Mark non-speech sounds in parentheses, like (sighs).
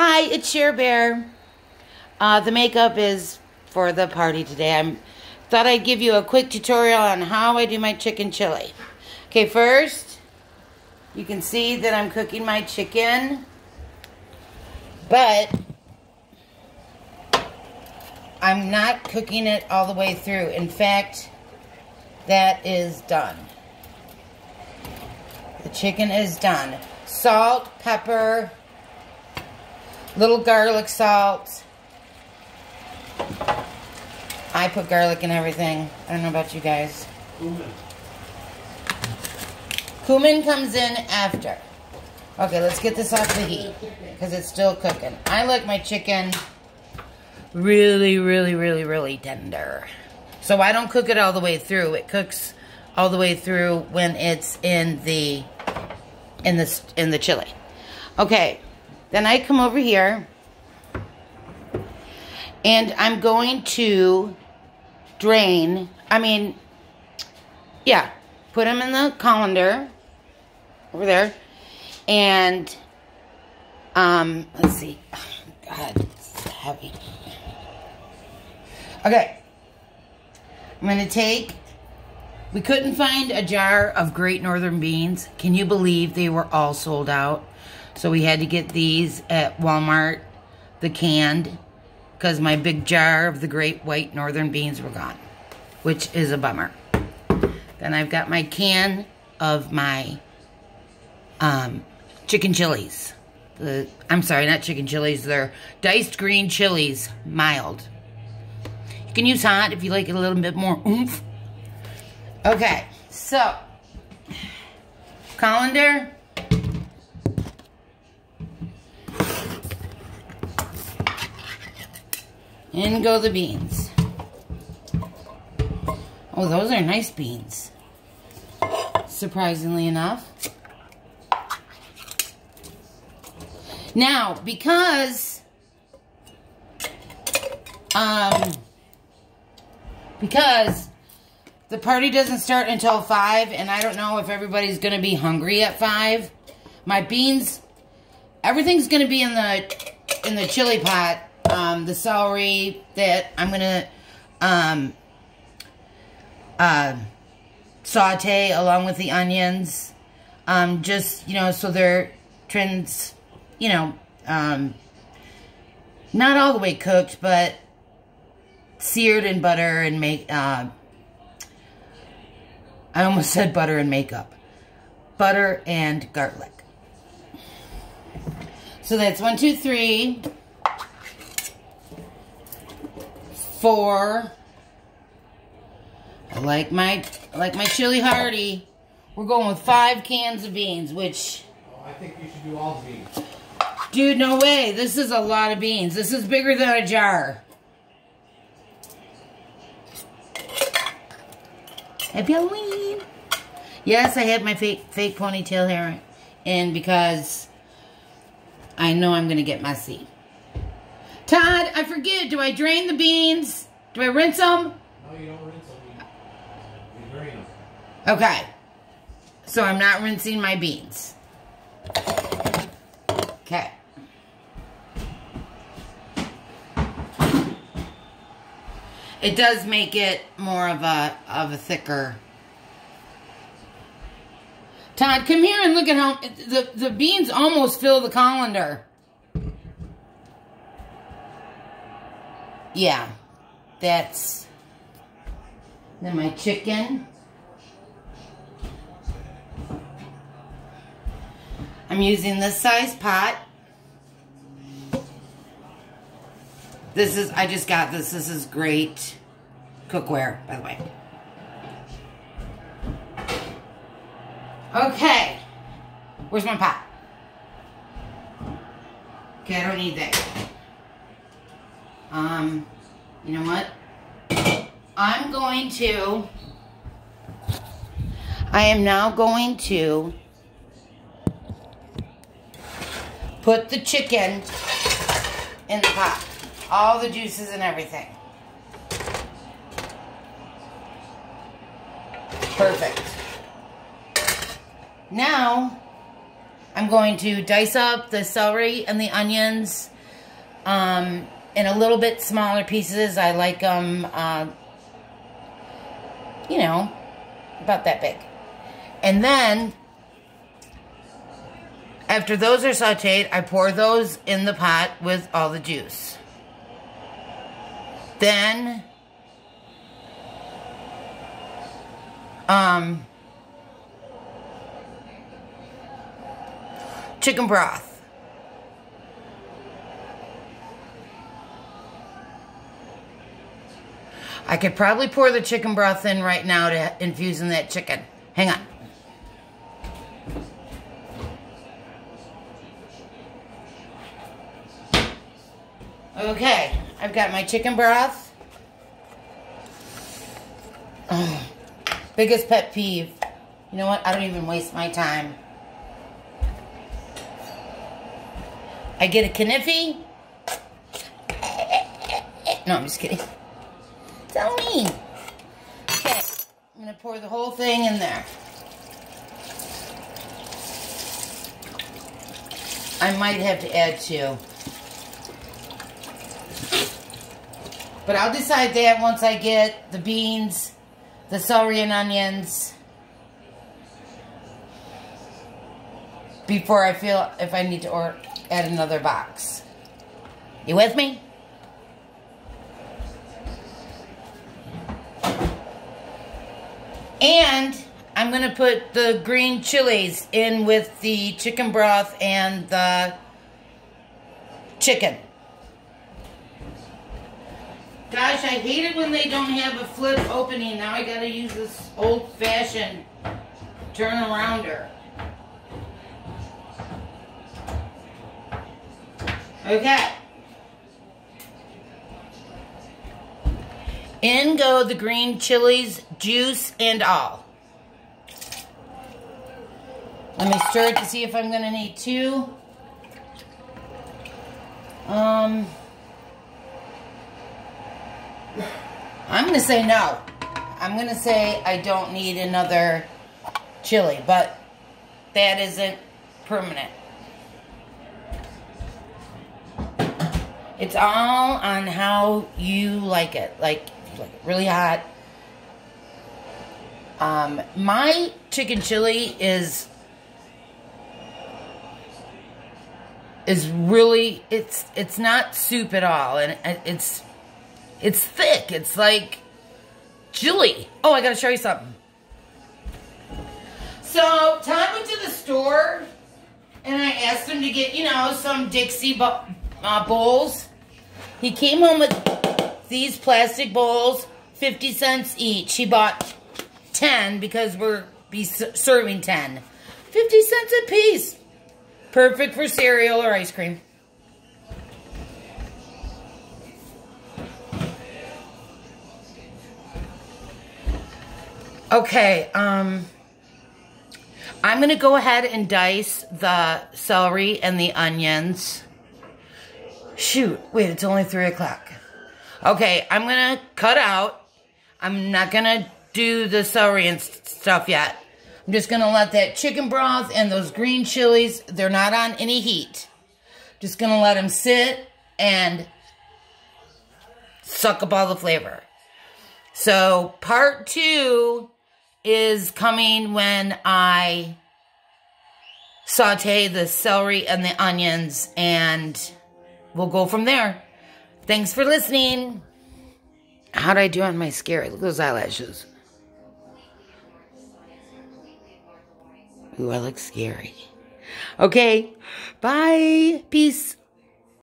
Hi, it's Cher Bear. Uh, the makeup is for the party today. I thought I'd give you a quick tutorial on how I do my chicken chili. Okay, first, you can see that I'm cooking my chicken, but I'm not cooking it all the way through. In fact, that is done. The chicken is done. Salt, pepper, little garlic salt. I put garlic in everything. I don't know about you guys. Cumin. Cumin comes in after. Okay, let's get this off the heat because it's still cooking. I like my chicken really, really, really, really tender. So I don't cook it all the way through. It cooks all the way through when it's in the in the in the chili. Okay, then I come over here and I'm going to drain. I mean, yeah, put them in the colander over there, and um, let's see. Oh, (sighs) God, it's heavy. Okay, I'm gonna take. We couldn't find a jar of Great Northern beans. Can you believe they were all sold out? So we had to get these at Walmart, the canned, because my big jar of the Great White Northern beans were gone, which is a bummer. Then I've got my can of my um, chicken chilies. The, I'm sorry, not chicken chilies. They're diced green chilies, mild. You can use hot if you like it a little bit more oomph. Okay, so colander. In go the beans. Oh, those are nice beans. Surprisingly enough. Now, because um because the party doesn't start until 5 and I don't know if everybody's going to be hungry at 5. My beans everything's going to be in the in the chili pot. Um the celery that I'm going to um uh saute along with the onions. Um just, you know, so they're trans you know, um, not all the way cooked, but seared in butter and make, uh, I almost (laughs) said butter and makeup. Butter and garlic. So that's one, two, three, four. I like my, I like my chili hearty. We're going with five cans of beans, which... Oh, I think you should do all the beans. Dude, no way. This is a lot of beans. This is bigger than a jar. Happy Halloween. Yes, I have my fake fake ponytail hair in because I know I'm going to get messy. Todd, I forget. Do I drain the beans? Do I rinse them? No, you don't rinse them. You, drain them. Okay. So I'm not rinsing my beans. Okay. It does make it more of a of a thicker. Todd, come here and look at how the the beans almost fill the colander. Yeah, that's then my chicken. I'm using this size pot. This is, I just got this. This is great cookware, by the way. Okay. Where's my pot? Okay, I don't need that. Um, you know what? I'm going to, I am now going to put the chicken in the pot. All the juices and everything. Perfect. Now, I'm going to dice up the celery and the onions um, in a little bit smaller pieces. I like them, uh, you know, about that big. And then, after those are sauteed, I pour those in the pot with all the juice. Then, um, chicken broth. I could probably pour the chicken broth in right now to infuse in that chicken. Hang on. Okay, I've got my chicken broth. Oh, biggest pet peeve. You know what? I don't even waste my time. I get a kniffy. No, I'm just kidding. Tell me. Okay, I'm going to pour the whole thing in there. I might have to add two. But I'll decide that once I get the beans, the celery and onions, before I feel if I need to add another box. You with me? And I'm going to put the green chilies in with the chicken broth and the chicken. Gosh, I hate it when they don't have a flip opening. Now I got to use this old-fashioned turn arounder. Okay. In go the green chilies, juice and all. Let me stir it to see if I'm going to need two. Um, I'm going to say no. I'm going to say I don't need another chili, but that isn't permanent. It's all on how you like it. Like, like really hot. Um, my chicken chili is is really it's it's not soup at all, and it's it's thick. It's like chili. Oh, I gotta show you something. So Todd went to the store, and I asked him to get you know some Dixie uh, bowls. He came home with these plastic bowls, 50 cents each. He bought 10 because we're be serving 10. 50 cents a piece. Perfect for cereal or ice cream. Okay, um, I'm going to go ahead and dice the celery and the onions. Shoot, wait, it's only 3 o'clock. Okay, I'm going to cut out. I'm not going to do the celery and stuff yet. I'm just going to let that chicken broth and those green chilies, they're not on any heat. Just going to let them sit and suck up all the flavor. So part two is coming when I saute the celery and the onions and we'll go from there. Thanks for listening. How'd I do on my scary? Look at those eyelashes. Ooh, I look scary. Okay, bye. Peace.